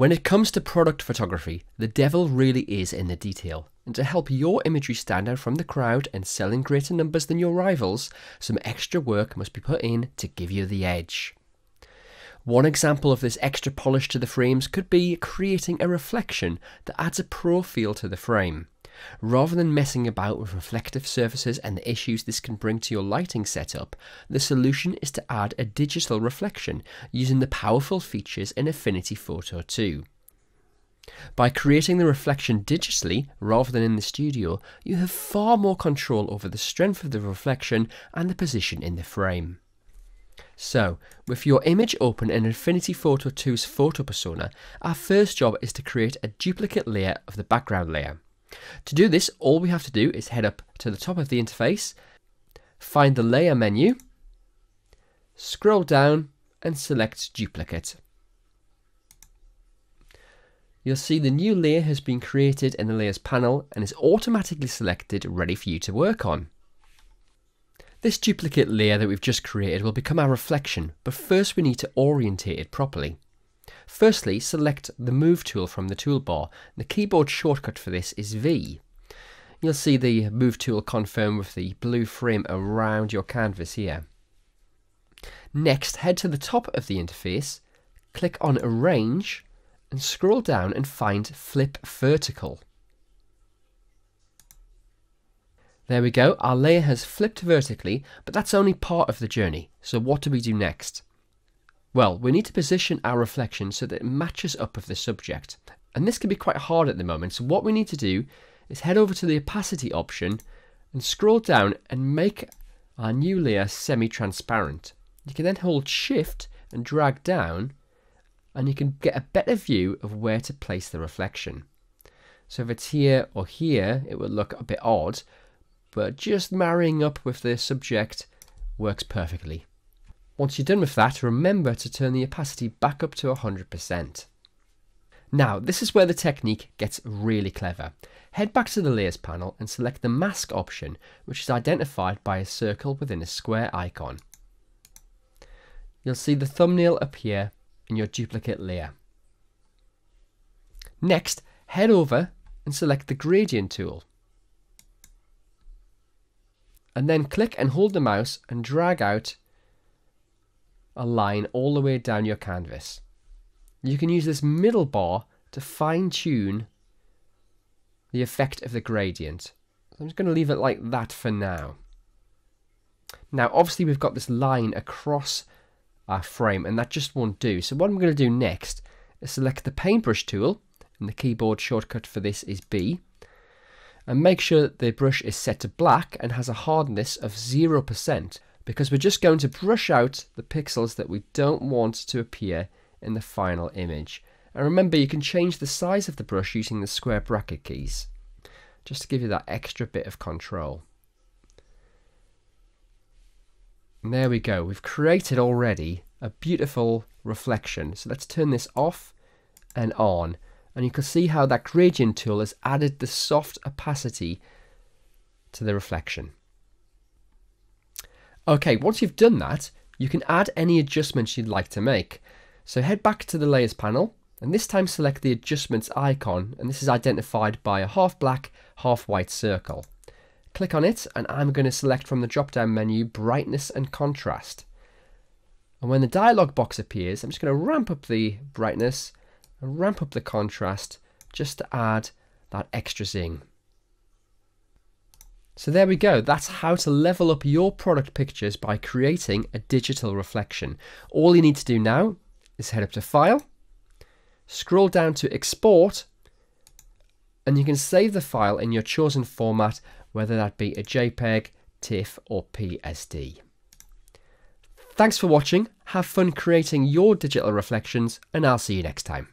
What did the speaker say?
When it comes to product photography, the devil really is in the detail. And to help your imagery stand out from the crowd and sell in greater numbers than your rivals, some extra work must be put in to give you the edge. One example of this extra polish to the frames could be creating a reflection that adds a pro feel to the frame. Rather than messing about with reflective surfaces and the issues this can bring to your lighting setup, the solution is to add a digital reflection using the powerful features in Affinity Photo 2. By creating the reflection digitally rather than in the studio, you have far more control over the strength of the reflection and the position in the frame. So, with your image open in Affinity Photo 2's photo persona, our first job is to create a duplicate layer of the background layer. To do this, all we have to do is head up to the top of the interface, find the layer menu, scroll down and select duplicate. You'll see the new layer has been created in the layers panel and is automatically selected ready for you to work on. This duplicate layer that we've just created will become our reflection, but first we need to orientate it properly. Firstly, select the Move tool from the toolbar. The keyboard shortcut for this is V. You'll see the Move tool confirm with the blue frame around your canvas here. Next, head to the top of the interface, click on Arrange, and scroll down and find Flip Vertical. There we go, our layer has flipped vertically, but that's only part of the journey. So what do we do next? Well, we need to position our reflection so that it matches up with the subject. And this can be quite hard at the moment, so what we need to do is head over to the opacity option and scroll down and make our new layer semi-transparent. You can then hold shift and drag down and you can get a better view of where to place the reflection. So if it's here or here, it will look a bit odd, but just marrying up with the subject works perfectly. Once you're done with that, remember to turn the opacity back up to 100%. Now, this is where the technique gets really clever. Head back to the Layers panel and select the Mask option, which is identified by a circle within a square icon. You'll see the thumbnail appear in your duplicate layer. Next, head over and select the Gradient tool. And then click and hold the mouse and drag out a line all the way down your canvas. You can use this middle bar to fine tune the effect of the gradient. I'm just going to leave it like that for now. Now obviously we've got this line across our frame and that just won't do. So what I'm going to do next is select the paintbrush tool and the keyboard shortcut for this is B and make sure that the brush is set to black and has a hardness of 0% because we're just going to brush out the pixels that we don't want to appear in the final image. And remember, you can change the size of the brush using the square bracket keys, just to give you that extra bit of control. And there we go, we've created already a beautiful reflection. So let's turn this off and on. And you can see how that gradient tool has added the soft opacity to the reflection. Okay, once you've done that, you can add any adjustments you'd like to make. So head back to the Layers panel, and this time select the Adjustments icon, and this is identified by a half black, half white circle. Click on it, and I'm going to select from the drop-down menu Brightness and Contrast. And when the dialog box appears, I'm just going to ramp up the brightness and ramp up the contrast just to add that extra zing. So there we go, that's how to level up your product pictures by creating a digital reflection. All you need to do now is head up to File, scroll down to Export, and you can save the file in your chosen format, whether that be a JPEG, TIFF or PSD. Thanks for watching, have fun creating your digital reflections, and I'll see you next time.